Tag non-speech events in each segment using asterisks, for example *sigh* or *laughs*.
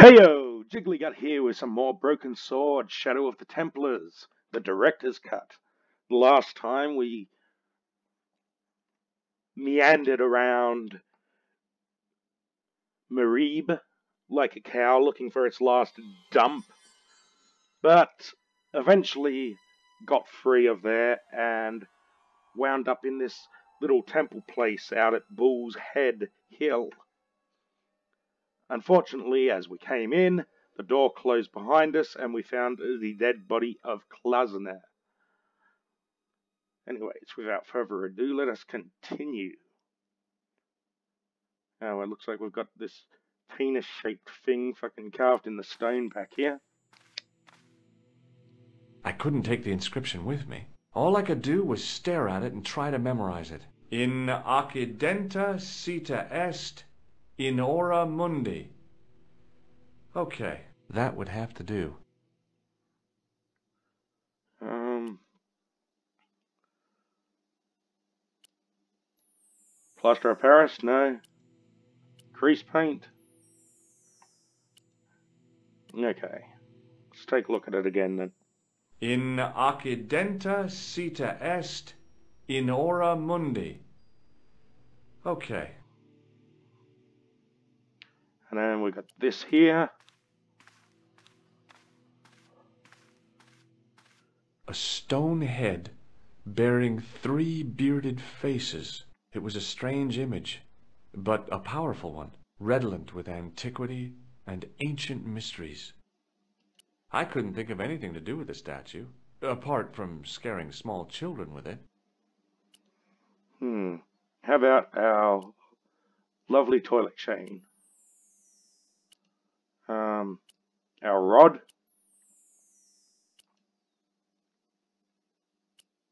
Heyo! Jiggly-Gut here with some more Broken Sword, Shadow of the Templars, the director's cut. The last time we meandered around Marib like a cow looking for its last dump, but eventually got free of there and wound up in this little temple place out at Bull's Head Hill. Unfortunately, as we came in, the door closed behind us and we found the dead body of Klausner. Anyways, without further ado, let us continue. Oh, it looks like we've got this penis-shaped thing fucking carved in the stone back here. I couldn't take the inscription with me. All I could do was stare at it and try to memorize it. In occidenta sita est in ora mundi. Okay, that would have to do. Um, plaster of Paris? No. Grease paint? Okay. Let's take a look at it again then. In occidenta sita est in ora mundi. Okay, And then we got this here. a stone head bearing three bearded faces. It was a strange image, but a powerful one, redolent with antiquity and ancient mysteries. I couldn't think of anything to do with the statue, apart from scaring small children with it. Hmm. How about our lovely toilet chain? Um, our rod.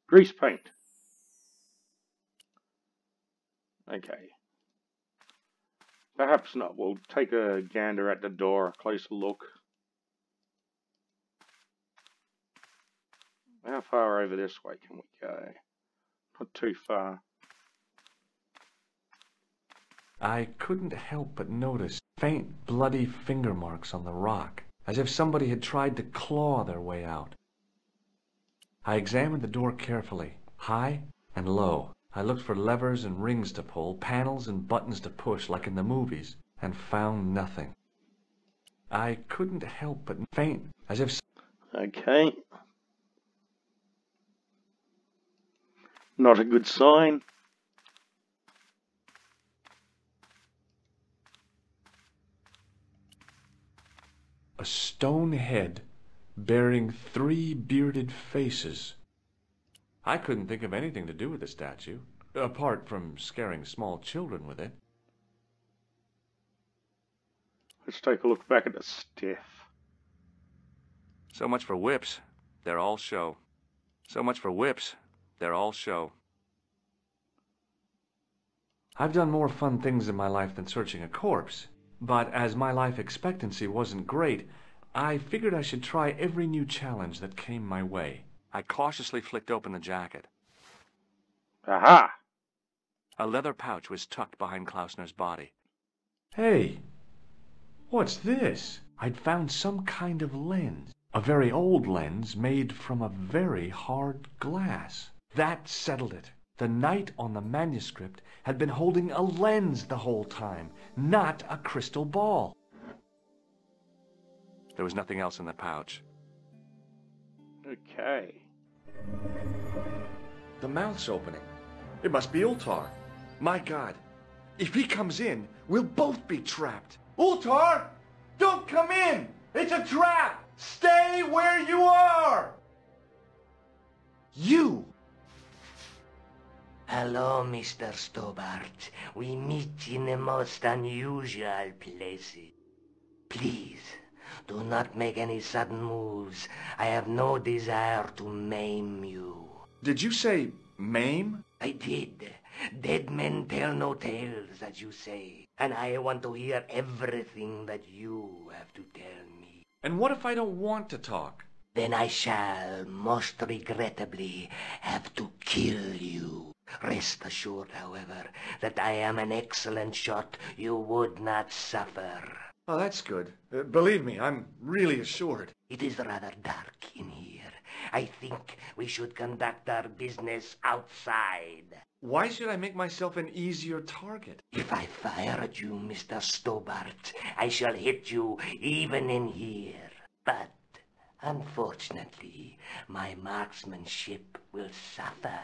Grease paint. Okay. Perhaps not. We'll take a gander at the door, a closer look. How far over this way can we go? Not too far. I couldn't help but notice faint bloody finger marks on the rock, as if somebody had tried to claw their way out. I examined the door carefully, high and low. I looked for levers and rings to pull, panels and buttons to push, like in the movies, and found nothing. I couldn't help but faint, as if Okay. Not a good sign. A stone head bearing three bearded faces. I couldn't think of anything to do with the statue, apart from scaring small children with it. Let's take a look back at the stiff. So much for whips. They're all show. So much for whips. They're all show. I've done more fun things in my life than searching a corpse. But as my life expectancy wasn't great, I figured I should try every new challenge that came my way. I cautiously flicked open the jacket. Aha! A leather pouch was tucked behind Klausner's body. Hey, what's this? I'd found some kind of lens. A very old lens made from a very hard glass. That settled it. The knight on the manuscript had been holding a lens the whole time, not a crystal ball. There was nothing else in the pouch. Okay. The mouth's opening. It must be Ultar. My god. If he comes in, we'll both be trapped. Ultar! Don't come in! It's a trap! Stay where you are! You! Hello, Mr. Stobart. We meet in the most unusual places. Please, do not make any sudden moves. I have no desire to maim you. Did you say maim? I did. Dead men tell no tales, as you say. And I want to hear everything that you have to tell me. And what if I don't want to talk? Then I shall, most regrettably, have to kill you. Rest assured, however, that I am an excellent shot you would not suffer. Oh, that's good. Uh, believe me, I'm really assured. It is rather dark in here. I think we should conduct our business outside. Why should I make myself an easier target? If I fire at you, Mr. Stobart, I shall hit you even in here. But, unfortunately, my marksmanship will suffer.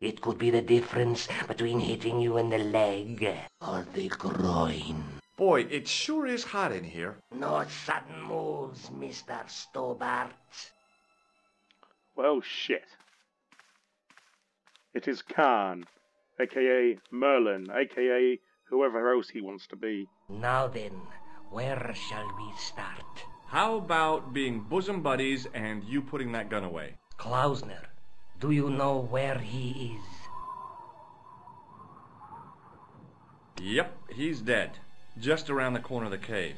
It could be the difference between hitting you in the leg or the groin. Boy, it sure is hot in here. No sudden moves, Mr. Stobart. Well, shit. It is Khan, aka Merlin, aka whoever else he wants to be. Now then, where shall we start? How about being bosom buddies and you putting that gun away? Klausner, do you know where he is? Yep, he's dead. Just around the corner of the cave.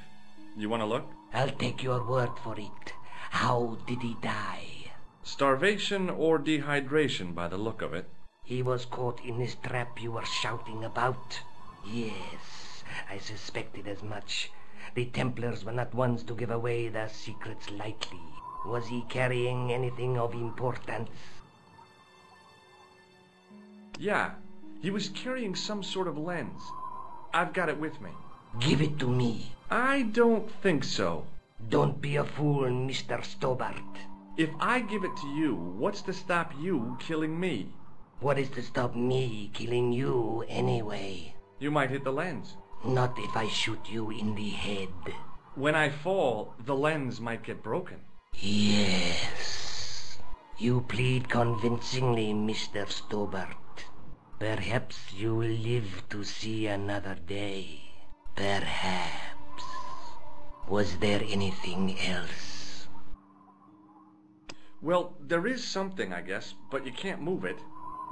You want to look? I'll take your word for it. How did he die? Starvation or dehydration by the look of it. He was caught in this trap you were shouting about. Yes, I suspected as much. The Templars were not ones to give away their secrets lightly. Was he carrying anything of importance? Yeah, he was carrying some sort of lens. I've got it with me. Give it to me. I don't think so. Don't be a fool, Mr. Stobart. If I give it to you, what's to stop you killing me? What is to stop me killing you anyway? You might hit the lens. Not if I shoot you in the head. When I fall, the lens might get broken. Yes. You plead convincingly, Mr. Stobart. Perhaps you will live to see another day. Perhaps. Was there anything else? Well, there is something, I guess, but you can't move it.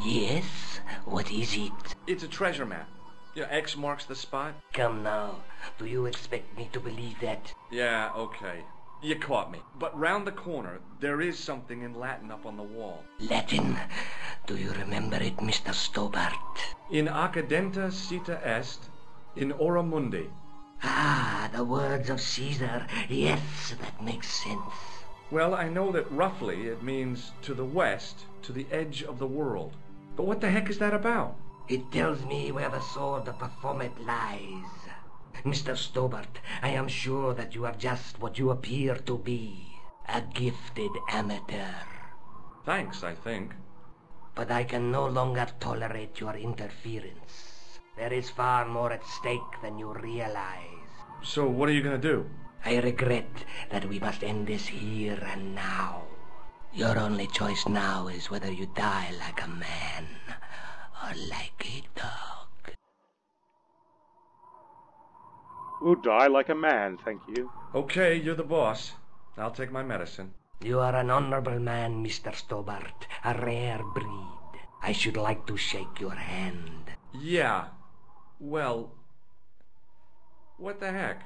Yes? What is it? It's a treasure map. Yeah, X marks the spot. Come now. Do you expect me to believe that? Yeah, okay. You caught me. But round the corner, there is something in Latin up on the wall. Latin. Do you remember it, Mr. Stobart? In accidenta cita est, in ora mundi. Ah, the words of Caesar. Yes, that makes sense. Well, I know that roughly it means to the west, to the edge of the world. But what the heck is that about? It tells me where the sword of Baphomet lies. Mr. Stobart, I am sure that you are just what you appear to be. A gifted amateur. Thanks, I think. But I can no longer tolerate your interference. There is far more at stake than you realize. So what are you gonna do? I regret that we must end this here and now. Your only choice now is whether you die like a man like a dog. We'll die like a man, thank you. Okay, you're the boss. I'll take my medicine. You are an honorable man, Mr. Stobart, a rare breed. I should like to shake your hand. Yeah. Well, what the heck?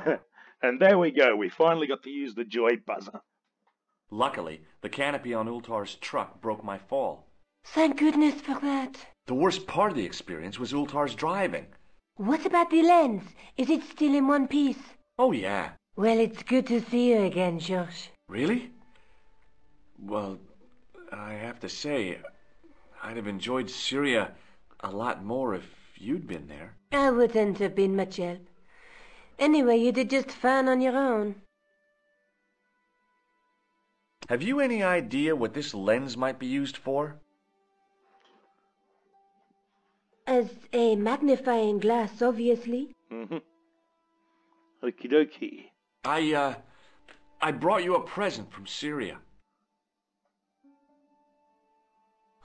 *laughs* and there we go. We finally got to use the joy buzzer. Luckily, the canopy on Ultar's truck broke my fall. Thank goodness for that. The worst part of the experience was Ultar's driving. What about the lens? Is it still in one piece? Oh, yeah. Well, it's good to see you again, George. Really? Well, I have to say, I'd have enjoyed Syria a lot more if you'd been there. I wouldn't have been much help. Anyway, you did just fine on your own. Have you any idea what this lens might be used for? As a magnifying glass, obviously. Mm-hmm. *laughs* Okie dokie. I, uh, I brought you a present from Syria.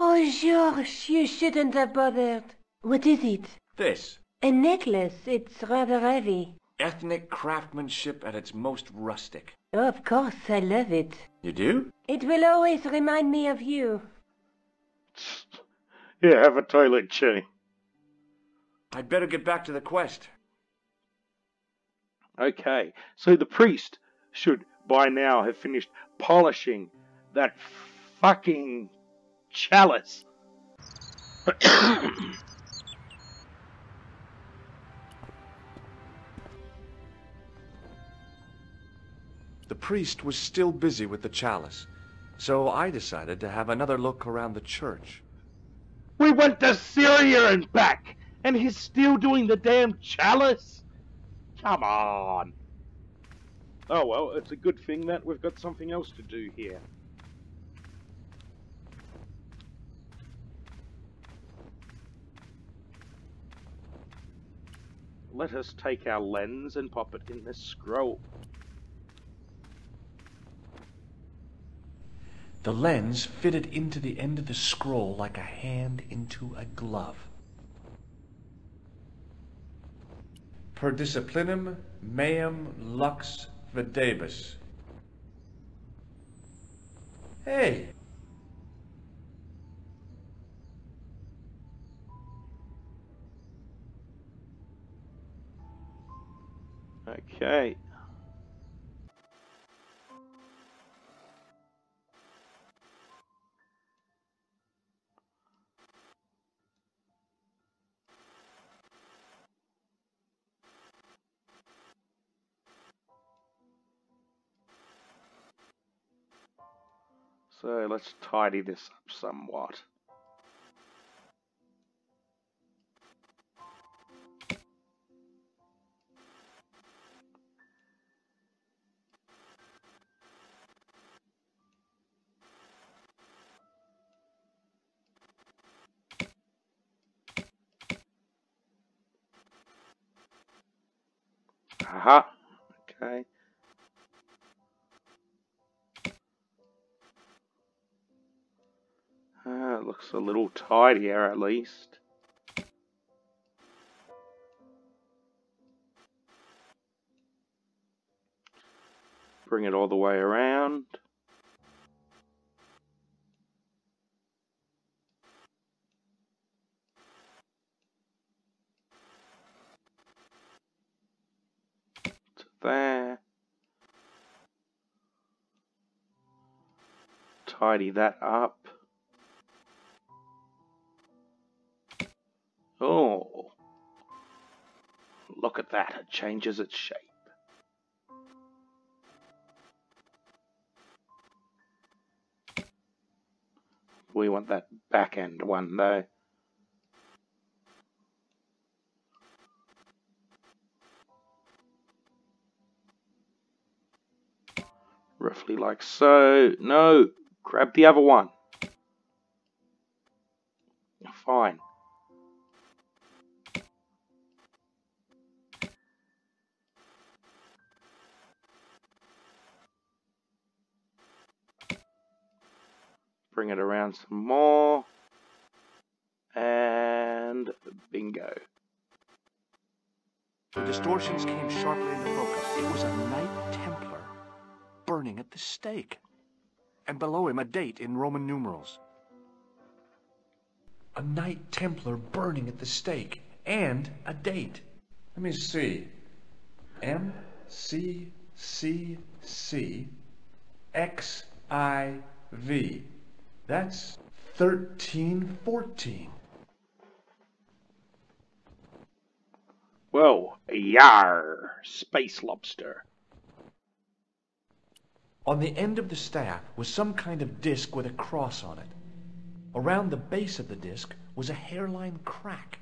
Oh, George, you shouldn't have bothered. What is it? This. A necklace. It's rather heavy. Ethnic craftsmanship at its most rustic. Oh, of course, I love it. You do? It will always remind me of you. *laughs* Yeah, have a toilet, Cheney. I'd better get back to the quest. Okay, so the priest should by now have finished polishing that fucking chalice. *coughs* *coughs* The priest was still busy with the chalice, so I decided to have another look around the church. we went to Syria and back, and he's still doing the damn chalice? Come on. Oh well, it's a good thing that we've got something else to do here. Let us take our lens and pop it in this scroll. The lens fitted into the end of the scroll like a hand into a glove. Per disciplinum meum lux videbus. Hey, Okay. Let's tidy this up somewhat. Little here at least. Bring it all the way around. To there. Tidy that up. Look at that, it changes its shape. We want that back end one though. Roughly like so. No, grab the other one. Fine. Bring it around some more. And bingo. the distortions came sharply into focus. It was a Knight Templar burning at the stake. And below him a date in Roman numerals. A Knight Templar burning at the stake. And a date. Let me see. M C C C X I V. That's 1314. Whoa, yar, space lobster. On the end of the staff was some kind of disc with a cross on it. Around the base of the disc was a hairline crack.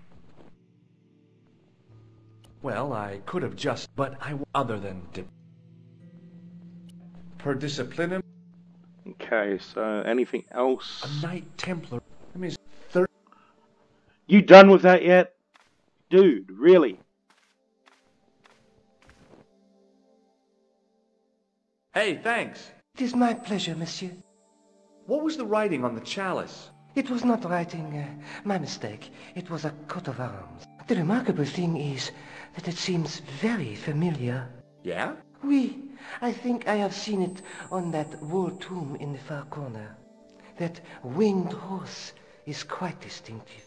Well, I could have just, but I other than di- per disciplinum, Okay, so anything else? a Knight Templar. I mean, thir- You done with that yet? Dude, really? Hey, thanks. It is my pleasure, monsieur. What was the writing on the chalice? It was not writing, uh, my mistake. It was a coat of arms. The remarkable thing is that it seems very familiar. Yeah? Oui, I think I have seen it on that wall tomb in the far corner. That winged horse is quite distinctive.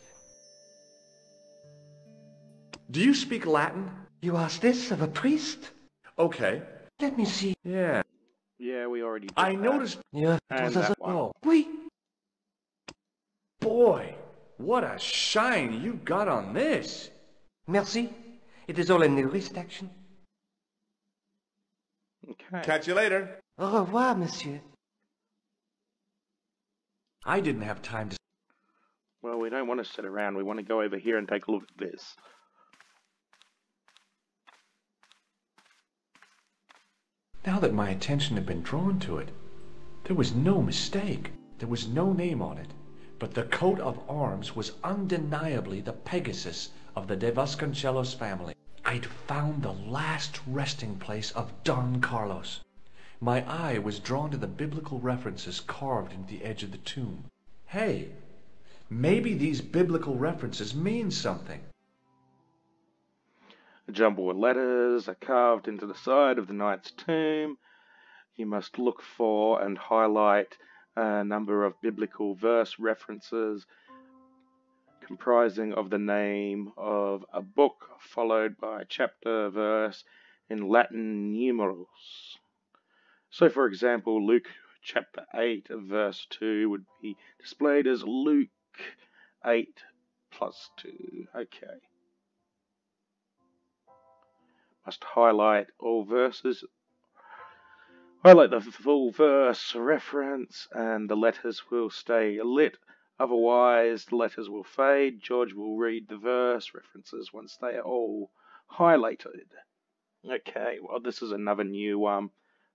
Do you speak Latin? You ask this of a priest? Okay. Let me see. Yeah. Yeah, we already did I that. noticed. Yeah, it And was a... that one. Oh, Oui. boy, what a shine you got on this. Merci. It is all in the wrist action. Okay. Catch you later. Au revoir, monsieur. I didn't have time to. Well, we don't want to sit around. We want to go over here and take a look at this. Now that my attention had been drawn to it, there was no mistake. There was no name on it, but the coat of arms was undeniably the Pegasus of the De Vasconcelos family. I'd found the last resting place of Don Carlos. My eye was drawn to the biblical references carved into the edge of the tomb. Hey, maybe these biblical references mean something. A jumble of letters are carved into the side of the knight's tomb. You must look for and highlight a number of biblical verse references comprising of the name of a book followed by chapter verse in Latin numerals. So, for example, Luke chapter 8, verse 2 would be displayed as Luke 8 plus 2. Okay. Must highlight all verses. Highlight the full verse reference, and the letters will stay lit. Otherwise, the letters will fade. George will read the verse references once they are all highlighted. Okay, well, this is another new um,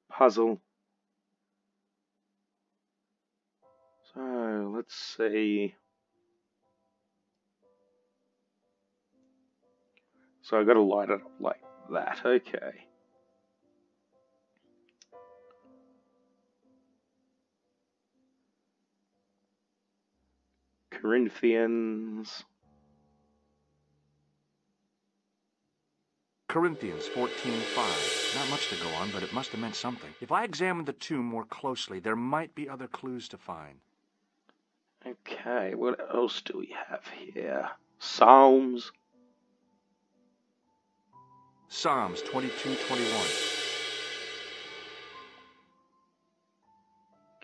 puzzle. So, let's see. So I've got to light it up like that. Okay. Corinthians. Corinthians 14:5. Not much to go on, but it must have meant something. If I examined the tomb more closely, there might be other clues to find. Okay, what else do we have here? Psalms. Psalms 22:21.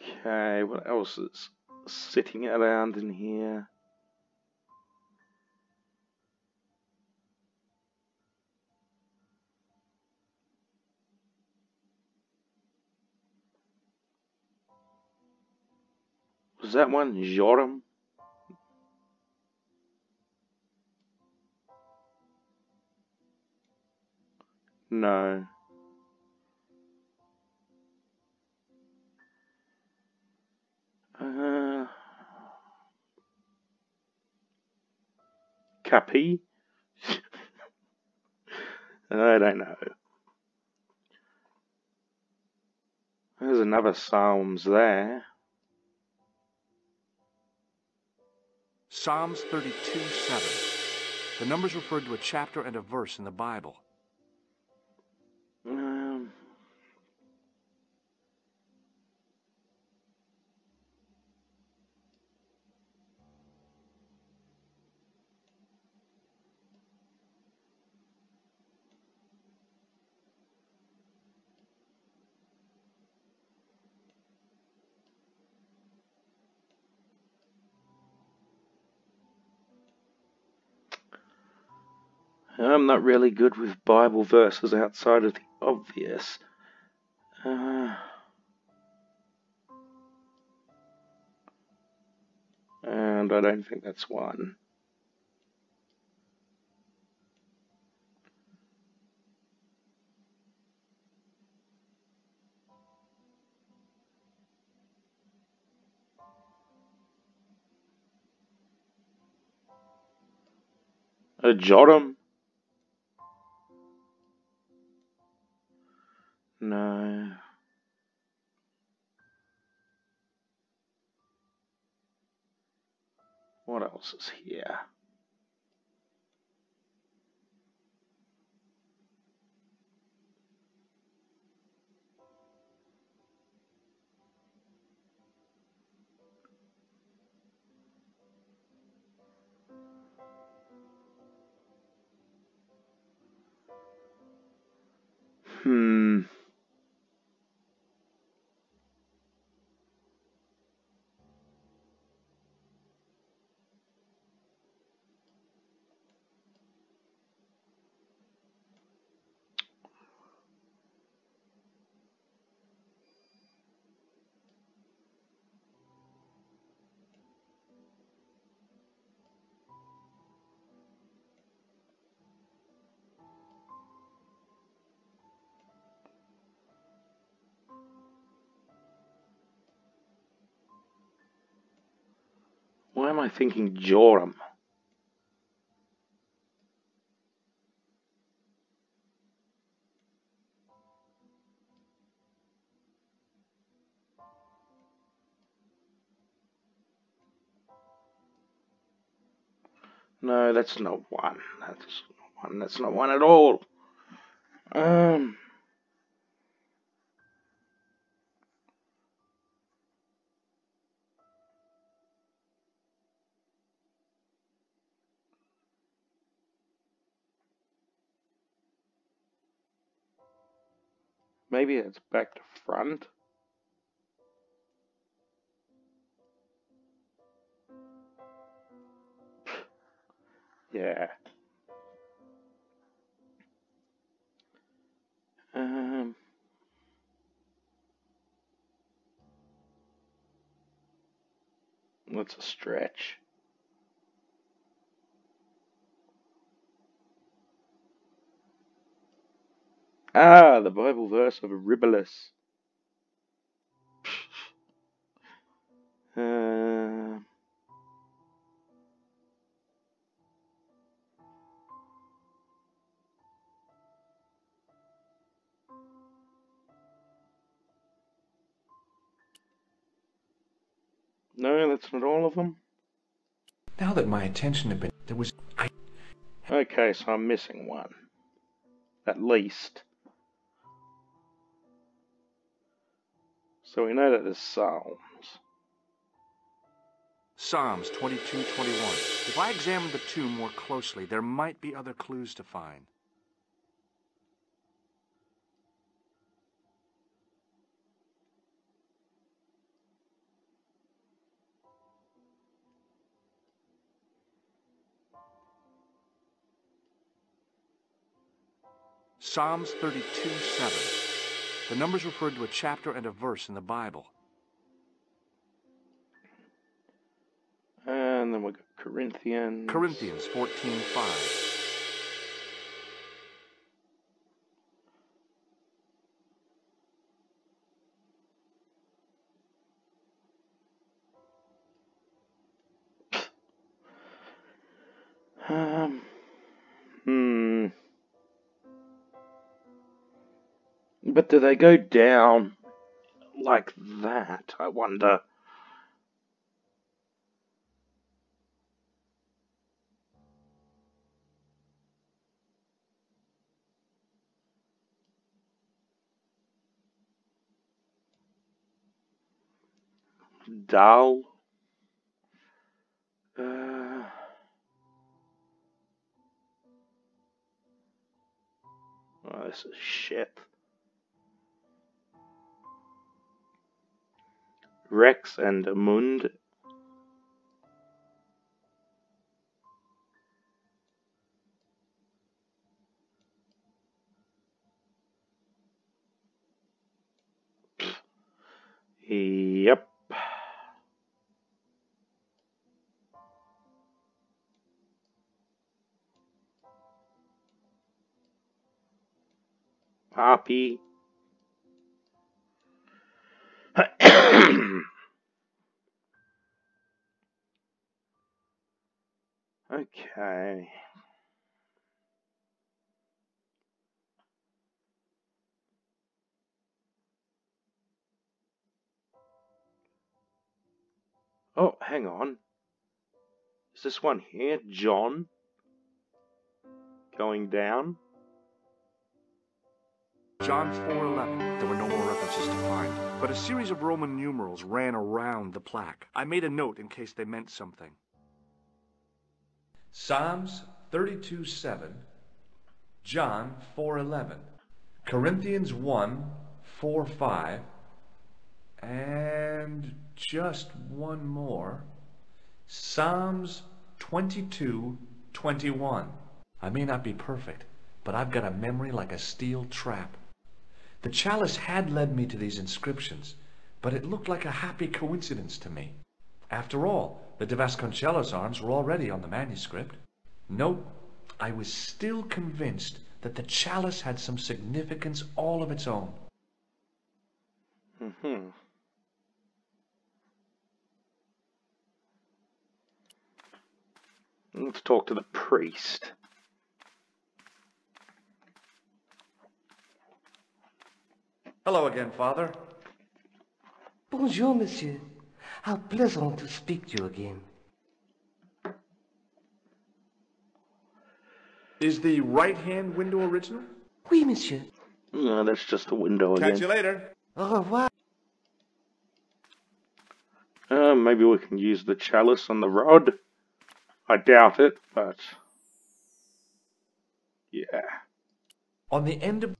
Okay, what else is sitting around in here? Was that one Joram? No. Uh, Cappy? *laughs* I don't know. There's another Psalms there. Psalms 32 7. The numbers referred to a chapter and a verse in the Bible. Um, I'm not really good with Bible verses outside of the obvious. Uh, and I don't think that's one. A Joram? Else is here? Hmm. Am I thinking Joram? No, that's not one. That's not one. That's not one at all. Um. Maybe it's back to front. *laughs* Yeah. Um. What's a stretch? Ah, the Bible verse of Aribulus. Uh, no, that's not all of them. Now that my attention had been, there was. I. Okay, so I'm missing one. At least. So we know that there's Psalms. Psalms 22 21. If I examine the two more closely, there might be other clues to find. Psalms 32 7. The numbers referred to a chapter and a verse in the Bible. And then we got Corinthians. Corinthians 14 5. But do they go down like that? I wonder. Dull. Uh, oh, this is shit. Rex and Mund. Yep. Poppy. *clears throat* *clears throat* okay. Oh, hang on. Is this one here? John? Going down? John 4:11. There were no more references to find, but a series of Roman numerals ran around the plaque. I made a note in case they meant something. Psalms 32:7, John 4:11, Corinthians 1 4 5, and just one more. Psalms 22:21. I may not be perfect, but I've got a memory like a steel trap. The chalice had led me to these inscriptions, but it looked like a happy coincidence to me. After all, the De Vasconcelos arms were already on the manuscript. Nope, I was still convinced that the chalice had some significance all of its own. Mm-hmm. Let's talk to the priest. Hello again, Father. Bonjour, monsieur. How pleasant to speak to you again. Is the right-hand window original? Oui, monsieur. No, that's just a window Catch again. you later. Au revoir. Uh, maybe we can use the chalice on the rod. I doubt it, but yeah. On the end of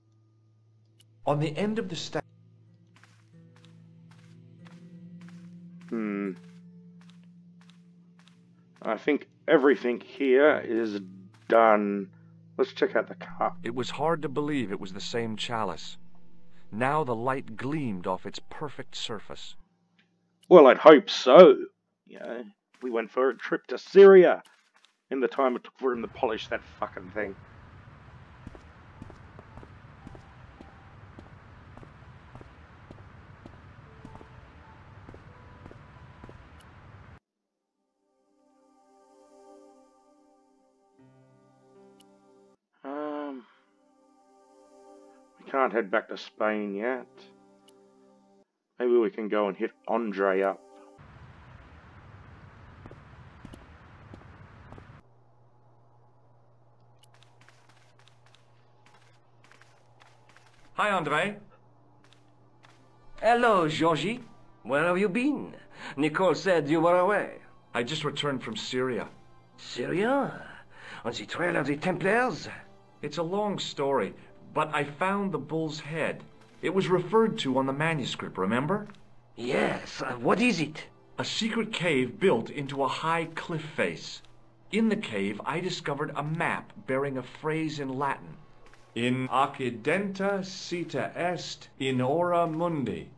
on the end of the stack. Hmm. I think everything here is done. Let's check out the cup. It was hard to believe it was the same chalice. Now the light gleamed off its perfect surface. Well, I'd hope so. You know, we went for a trip to Syria in the time it took for him to polish that fucking thing. Can't head back to Spain yet. Maybe we can go and hit Andre up. Hi, Andre. Hello, Georgie. Where have you been? Nicole said you were away. I just returned from Syria. Syria? On the trail of the Templars? It's a long story, but I found the bull's head. It was referred to on the manuscript, remember? Yes. Uh, what is it? A secret cave built into a high cliff face. In the cave, I discovered a map bearing a phrase in Latin. In accidenta sita est in ora mundi.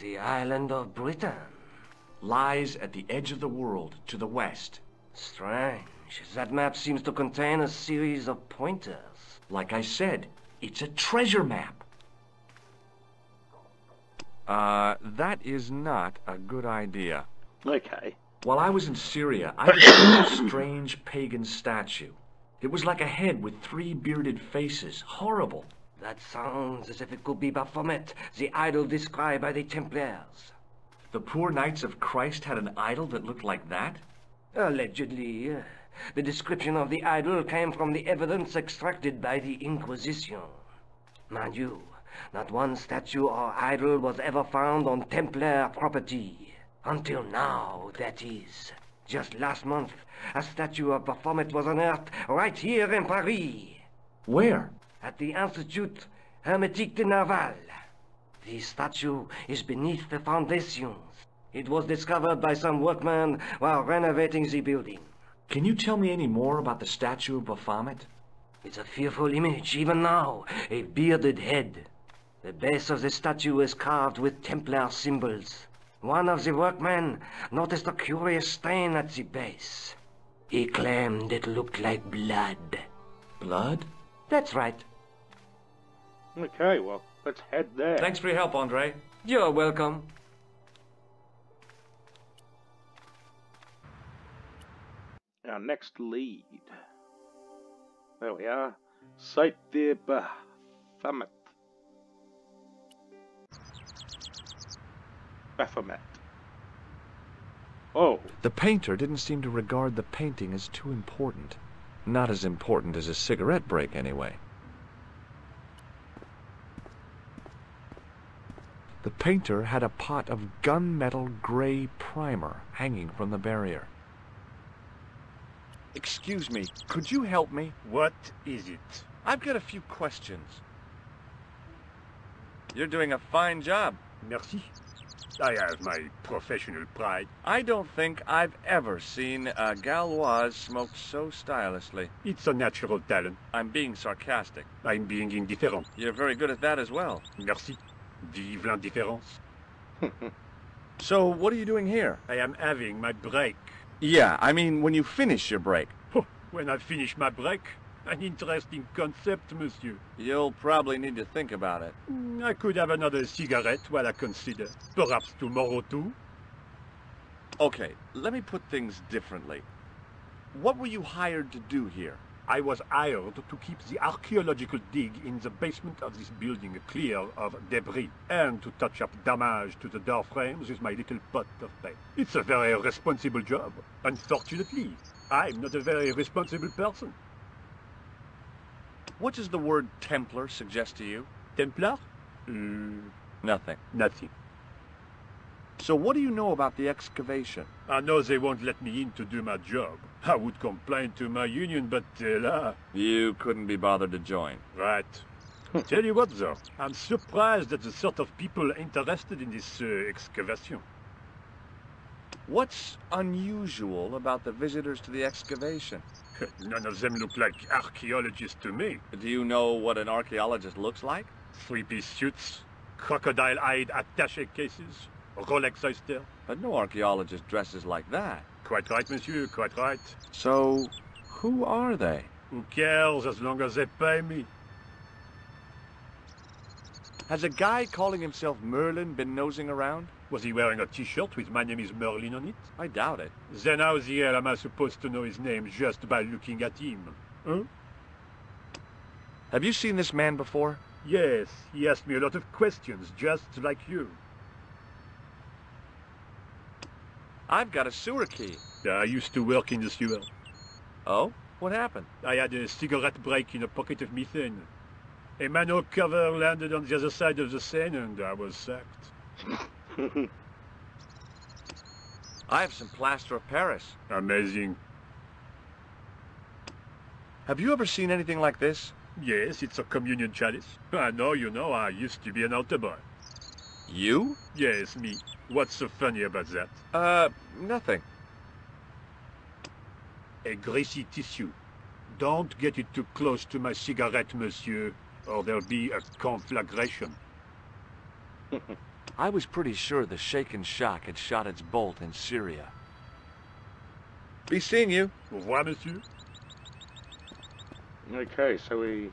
The island of Britain. Lies at the edge of the world, to the west. Strange. That map seems to contain a series of pointers. Like I said, it's a treasure map. Uh, that is not a good idea. Okay. While I was in Syria, I *coughs* discovered a strange pagan statue. It was like a head with three bearded faces. Horrible. That sounds as if it could be Baphomet, the idol described by the Templars. The poor Knights of Christ had an idol that looked like that? Allegedly. uh, The description of the idol came from the evidence extracted by the Inquisition. Mind you, not one statue or idol was ever found on Templar property. Until now, that is. Just last month, a statue of Baphomet was unearthed right here in Paris, Where? at the Institut Hermetique de Naval. The statue is beneath the foundations. It was discovered by some workmen while renovating the building. Can you tell me any more about the statue of Baphomet? It's a fearful image, even now. A bearded head. The base of the statue is carved with Templar symbols. One of the workmen noticed a curious stain at the base. He claimed it looked like blood. Blood? That's right. Okay, well, let's head there. Thanks for your help, Andre. You're welcome. Our next lead. There we are. Site de Baphomet. Baphomet. Oh, The painter didn't seem to regard the painting as too important. Not as important as a cigarette break, anyway. The painter had a pot of gunmetal gray primer hanging from the barrier. Excuse me, could you help me? What is it? I've got a few questions. You're doing a fine job. Merci. I have my professional pride. I don't think I've ever seen a Gauloise smoke so stylishly. It's a natural talent. I'm being sarcastic. I'm being indifferent. You're very good at that as well. Merci. Vive l'indifférence. *laughs* So, what are you doing here? I am having my break. Yeah, I mean, when you finish your break. Oh, when I finish my break, an interesting concept, monsieur. You'll probably need to think about it. Mm, I could have another cigarette while I consider. Perhaps tomorrow too. Okay, let me put things differently. what were you hired to do here? I was hired to keep the archaeological dig in the basement of this building clear of debris and to touch up damage to the door frames with my little pot of paint. It's a very responsible job. Unfortunately, I'm not a very responsible person. What does the word Templar suggest to you? Templar? Uh, Nothing. nothing. So what do you know about the excavation? I know they won't let me in to do my job. I would complain to my union, but uh, la, You couldn't be bothered to join. Right. *laughs* Tell you what, though, I'm surprised at the sort of people interested in this uh, excavation. What's unusual about the visitors to the excavation? *laughs* None of them look like archaeologists to me. Do you know what an archaeologist looks like? Three-piece suits, crocodile-eyed attaché cases, Rolex oyster. But no archaeologist dresses like that. Quite right, monsieur, quite right. So, who are they? Who cares as long as they pay me? Has a guy calling himself Merlin been nosing around? Was he wearing a t-shirt with my name is Merlin on it? I doubt it. Then how the hell am I supposed to know his name just by looking at him? Huh? Have you seen this man before? Yes, he asked me a lot of questions, just like you. I've got a sewer key. Yeah, I used to work in the sewer. Oh? What happened? I had a cigarette break in a pocket of methane. A manhole cover landed on the other side of the Seine and I was sacked. *laughs* I have some plaster of Paris. Amazing. Have you ever seen anything like this? Yes, it's a communion chalice. I know, you know, I used to be an altar boy. You? Yes, me. What's so funny about that? Uh, nothing. A greasy tissue. Don't get it too close to my cigarette, monsieur, or there'll be a conflagration. *laughs* I was pretty sure the shaken shock had shot its bolt in Syria. Be seeing you. Au revoir, monsieur. Okay, so we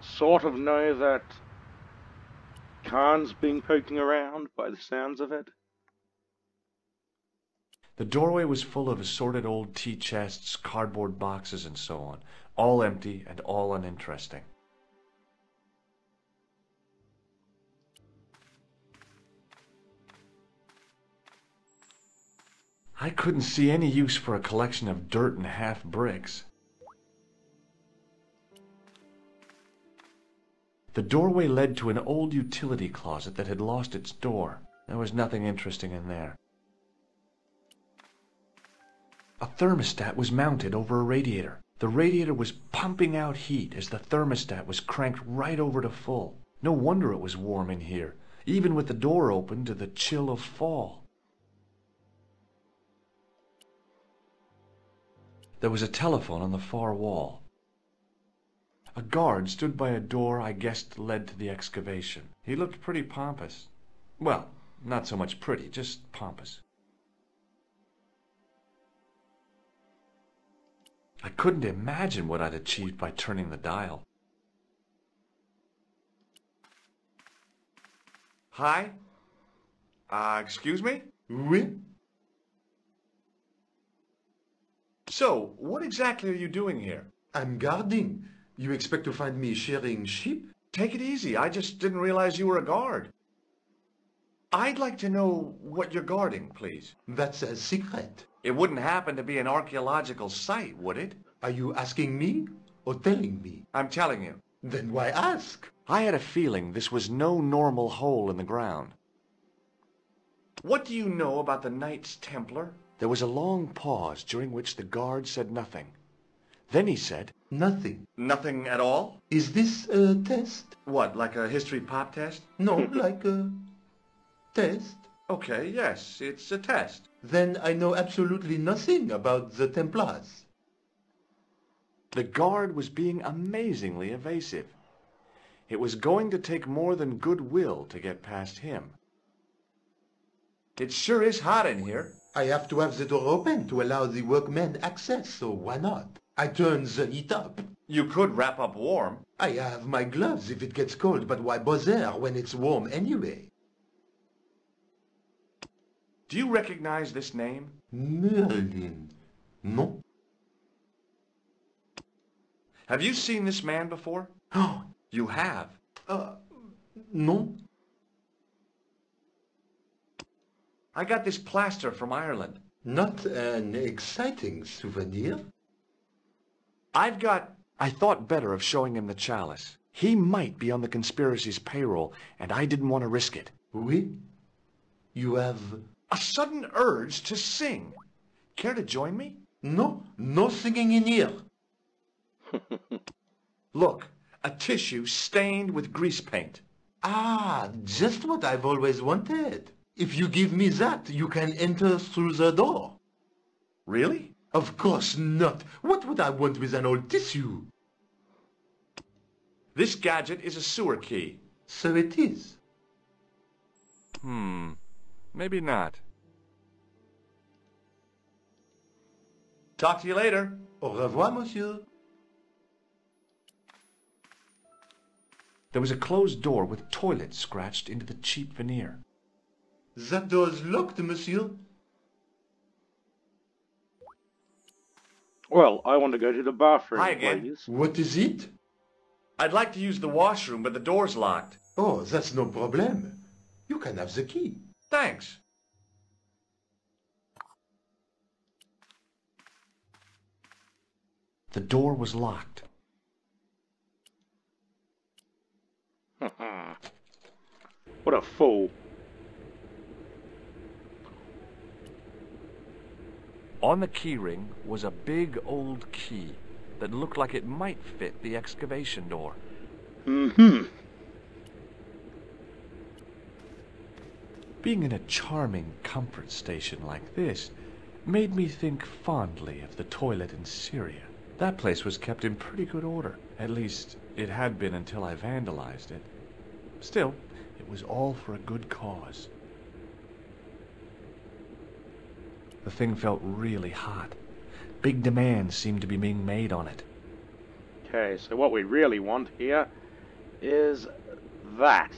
sort of know that Khan's been poking around by the sounds of it. The doorway was full of assorted old tea chests, cardboard boxes, and so on, all empty and all uninteresting. I couldn't see any use for a collection of dirt and half bricks. The doorway led to an old utility closet that had lost its door. There was nothing interesting in there. A thermostat was mounted over a radiator. The radiator was pumping out heat as the thermostat was cranked right over to full. No wonder it was warm in here, even with the door open to the chill of fall. There was a telephone on the far wall. A guard stood by a door I guessed led to the excavation. He looked pretty pompous. Well, not so much pretty, just pompous. I couldn't imagine what I'd achieved by turning the dial. Hi? Uh, excuse me? Oui? So, what exactly are you doing here? I'm guarding. You expect to find me shearing sheep? Take it easy. I just didn't realize you were a guard. I'd like to know what you're guarding, please. That's a secret. It wouldn't happen to be an archaeological site, would it? Are you asking me or telling me? I'm telling you. Then why ask? I had a feeling this was no normal hole in the ground. What do you know about the Knights Templar? There was a long pause during which the guard said nothing. Then he said, Nothing. Nothing at all? Is this a test? What, like a history pop test? No, like a test. Okay, yes, it's a test. Then I know absolutely nothing about the Templars. The guard was being amazingly evasive. It was going to take more than goodwill to get past him. It sure is hot in here. I have to have the door open to allow the workmen access, so why not? I turn the heat up. You could wrap up warm. I have my gloves if it gets cold, but why bother when it's warm anyway? Do you recognize this name? Merlin. Non? Have you seen this man before? *gasps* Oh, You have. uh, non? I got this plaster from Ireland. Not an exciting souvenir. I've got... I thought better of showing him the chalice. He might be on the conspiracy's payroll, and I didn't want to risk it. Oui? You have... A sudden urge to sing. Care to join me? No, no singing in here. *laughs* Look, a tissue stained with grease paint. Ah, just what I've always wanted. If you give me that, you can enter through the door. Really? Of course not. What would I want with an old tissue? This gadget is a sewer key. So it is. Hmm. Maybe not. Talk to you later. Au revoir, monsieur. There was a closed door with toilet scratched into the cheap veneer. That door's locked, monsieur. Well, I want to go to the bathroom, Hi again. please. What is it? I'd like to use the washroom, but the door's locked. Oh, that's no problem. You can have the key. Thanks. The door was locked. *laughs* what a fool. On the keyring was a big old key that looked like it might fit the excavation door. Mm-hmm. Being in a charming comfort station like this made me think fondly of the toilet in Syria. That place was kept in pretty good order. At least, it had been until I vandalized it. Still, it was all for a good cause. The thing felt really hot. Big demands seemed to be being made on it. Okay, so what we really want here is that.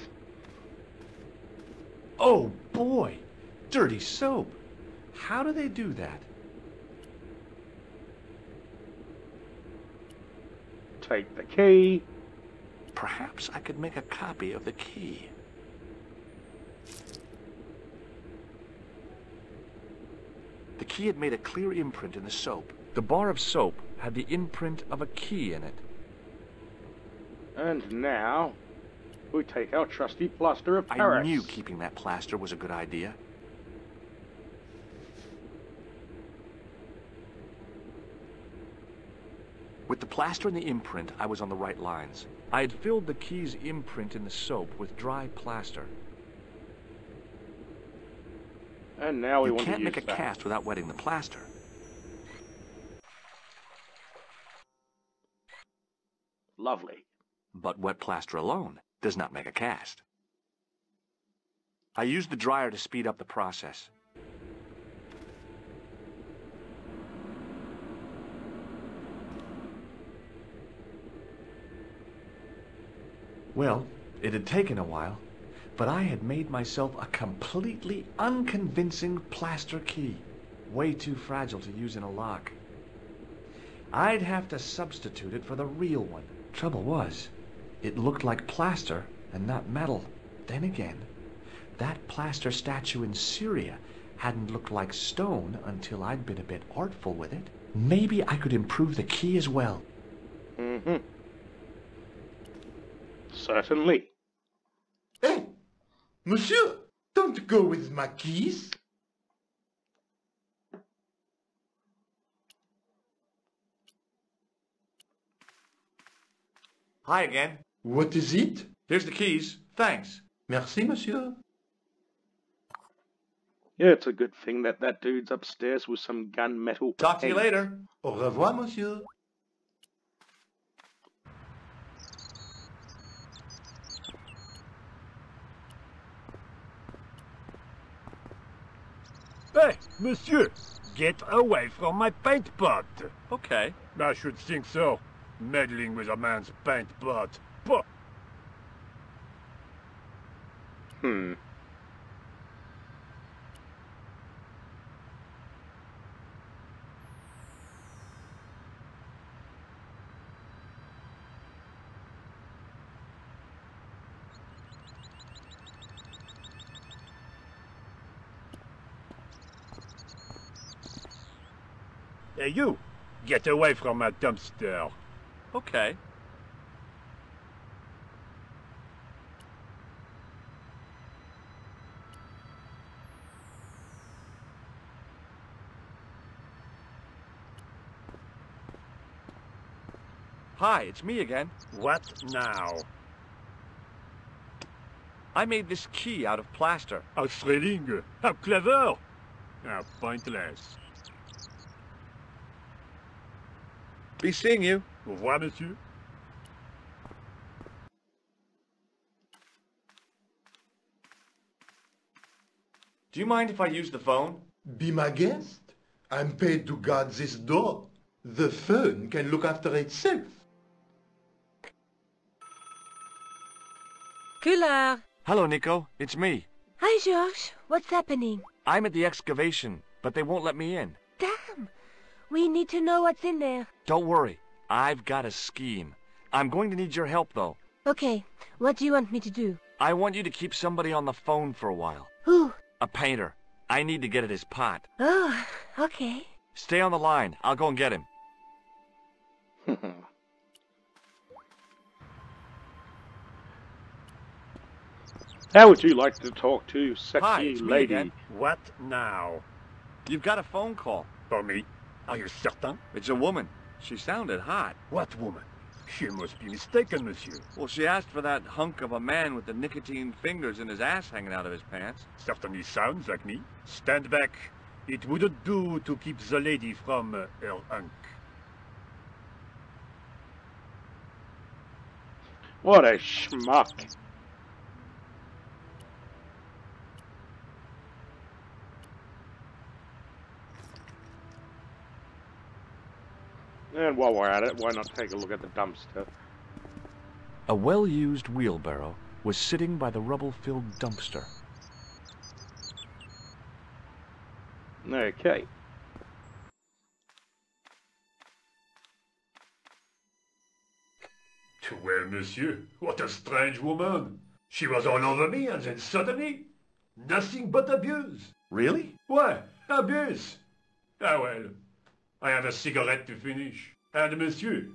Oh boy! Dirty soap! How do they do that? Take the key. Perhaps I could make a copy of the key. Key had made a clear imprint in the soap. The bar of soap had the imprint of a key in it. And now, we take our trusty plaster of Paris. I knew keeping that plaster was a good idea. With the plaster and the imprint, I was on the right lines. I had filled the key's imprint in the soap with dry plaster. And now we you want can't to use make a that. cast without wetting the plaster. Lovely. But wet plaster alone does not make a cast. I used the dryer to speed up the process. Well, it had taken a while, but I had made myself a completely unconvincing plaster key, way too fragile to use in a lock. I'd have to substitute it for the real one. Trouble was, it looked like plaster and not metal. Then again, that plaster statue in Syria hadn't looked like stone until I'd been a bit artful with it. Maybe I could improve the key as well. Mm-hmm. Certainly. Hey, monsieur, don't go with my keys. Hi again. What is it? Here's the keys. Thanks. Merci, monsieur. Yeah, it's a good thing that that dude's upstairs with some gunmetal. Talk to you later. Au revoir, monsieur. Hey, monsieur! Get away from my paint pot! Okay. I should think so. Meddling with a man's paint pot. Puh! Hmm. Hey, you! Get away from my dumpster. Okay. Hi, it's me again. What now? I made this key out of plaster. How thrilling! How clever! How pointless. Be seeing you. Au revoir, monsieur. Do you mind if I use the phone? Be my guest. I'm paid to guard this door. The phone can look after itself. Killer! Hello, Nico. It's me. Hi, George. What's happening? I'm at the excavation, but they won't let me in. Damn! We need to know what's in there. Don't worry. I've got a scheme. I'm going to need your help, though. Okay, what do you want me to do? I want you to keep somebody on the phone for a while. Who? A painter. I need to get at his pot. Oh, okay. Stay on the line. I'll go and get him. *laughs* How would you like to talk to sexy Hi, it's me lady? again. What now? You've got a phone call. For me? Are you certain? It's a woman. She sounded hot. What woman? She must be mistaken, monsieur. Well, she asked for that hunk of a man with the nicotine fingers and his ass hanging out of his pants. Certainly sounds like me. Stand back. It wouldn't do to keep the lady from uh, her unk. What a schmuck. And while we're at it, why not take a look at the dumpster? A well-used wheelbarrow was sitting by the rubble-filled dumpster. Okay. To Well, monsieur, what a strange woman. She was all over me and then suddenly, nothing but abuse. Really? Why, abuse? Ah well, I have a cigarette to finish. And monsieur,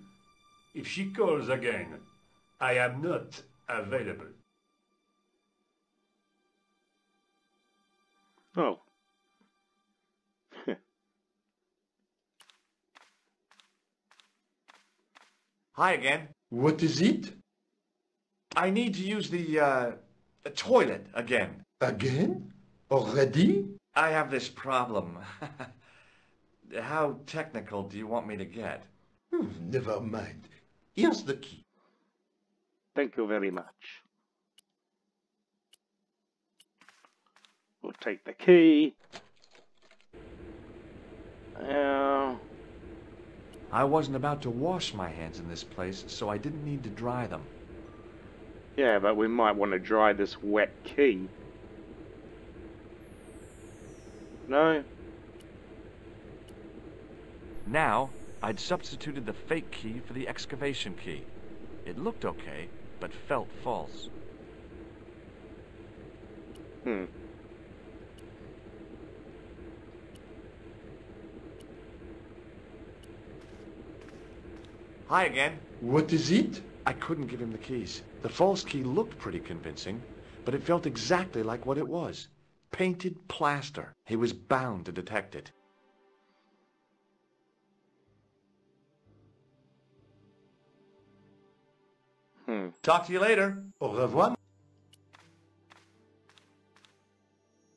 if she calls again, I am not available. Oh. *laughs* Hi again. What is it? I need to use the, uh, toilet again. Again? Already? I have this problem. *laughs* How technical do you want me to get? Hmm, never mind. Here's the key. Thank you very much. We'll take the key. Uh, I wasn't about to wash my hands in this place, so I didn't need to dry them. yeah, but we might want to dry this wet key. No? Now, I'd substituted the fake key for the excavation key. It looked okay, but felt false. Hmm. Hi again. What is it? I couldn't give him the keys. The false key looked pretty convincing, but it felt exactly like what it was. Painted plaster. He was bound to detect it. Hmm. Talk to you later. Au revoir.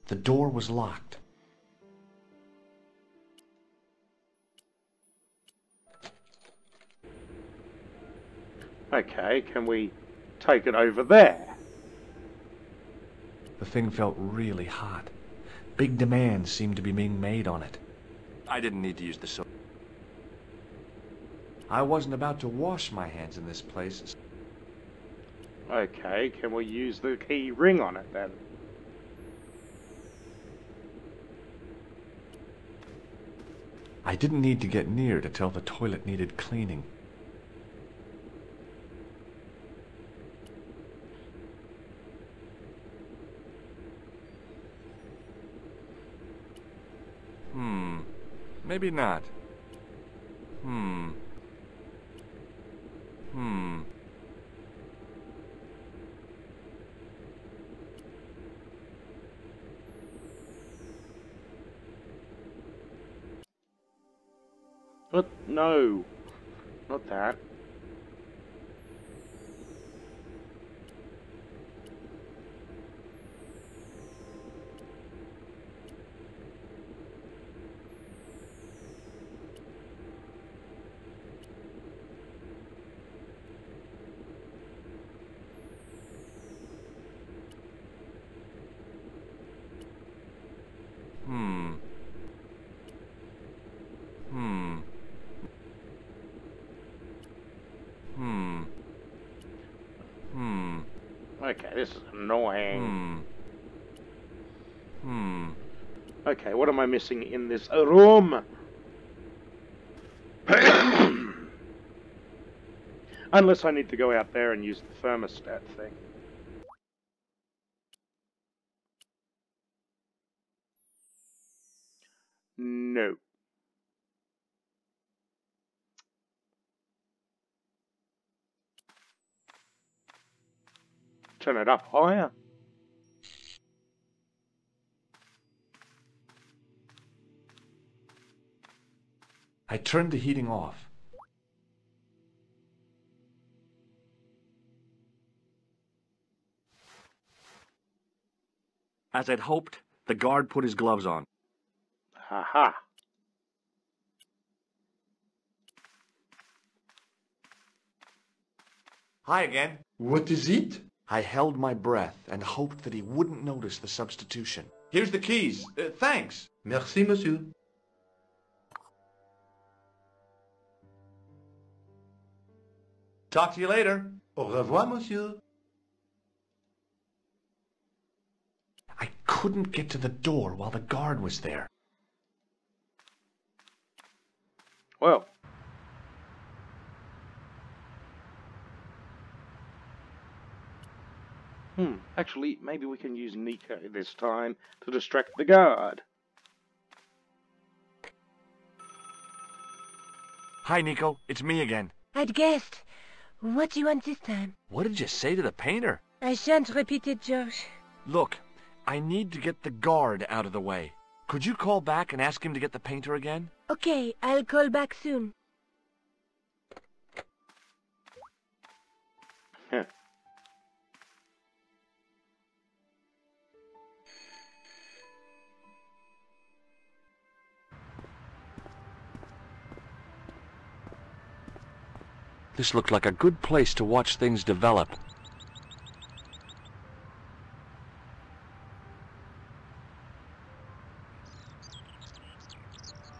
The door was locked. Okay, can we take it over there? The thing felt really hot. Big demands seemed to be being made on it. I didn't need to use the soap. I wasn't about to wash my hands in this place. Okay, can we use the key ring on it then? I didn't need to get near to tell the toilet needed cleaning. Hmm. Maybe not. Hmm. Hmm. But no, not that. Hmm. Hmm. Hmm. Hmm. Okay, this is annoying. Hmm. Hmm. Okay, what am I missing in this room? *coughs* Unless I need to go out there and use the thermostat thing. No. Turn it up. I turned the heating off. As I'd hoped, the guard put his gloves on. Ha ha. Hi again. What is it? I held my breath and hoped that he wouldn't notice the substitution. Here's the keys. Uh, thanks. Merci, monsieur. Talk to you later. Au revoir, monsieur. I couldn't get to the door while the guard was there. Well. Hmm, actually, maybe we can use Nico this time to distract the guard. Hi, Nico. It's me again. I'd guessed. What do you want this time? What did you say to the painter? I shan't repeat it, George. Look, I need to get the guard out of the way. Could you call back and ask him to get the painter again? Okay, I'll call back soon. This looked like a good place to watch things develop.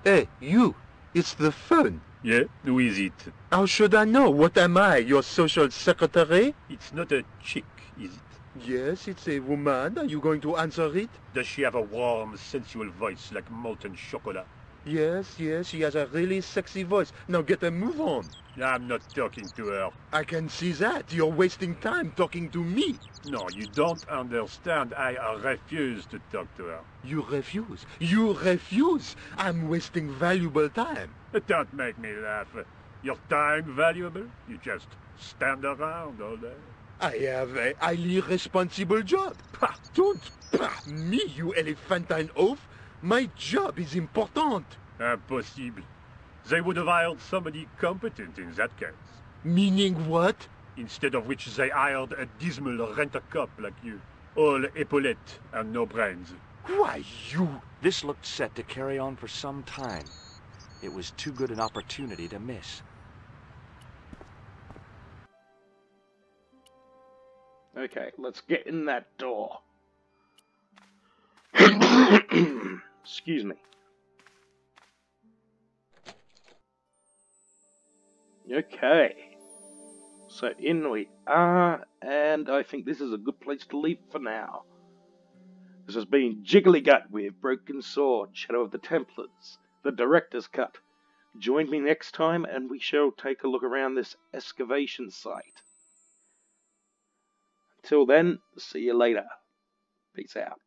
Hey, you! It's the phone. Yeah, who is it? How should I know? What am I, your social secretary? It's not a chick, is it? Yes, it's a woman. Are you going to answer it? Does she have a warm, sensual voice like molten chocolate? Yes, yes, she has a really sexy voice. Now get a move on. I'm not talking to her. I can see that. You're wasting time talking to me. No, you don't understand. I uh, refuse to talk to her. You refuse. You refuse. I'm wasting valuable time. Don't make me laugh. Your time valuable? You just stand around all day. I have a highly responsible job. Pah, don't pah, me, you elephantine oaf. My job is important. Impossible. They would have hired somebody competent in that case. Meaning what? Instead of which they hired a dismal rent-a-cop like you. All epaulette and no brains. Why, you... This looked set to carry on for some time. It was too good an opportunity to miss. Okay, let's get in that door. *coughs* Excuse me. Okay. So in we are, and I think this is a good place to leave for now. This has been Jiggly Gut with Broken Sword, Shadow of the Templars, the Director's Cut. Join me next time and we shall take a look around this excavation site. Until then, see you later. Peace out.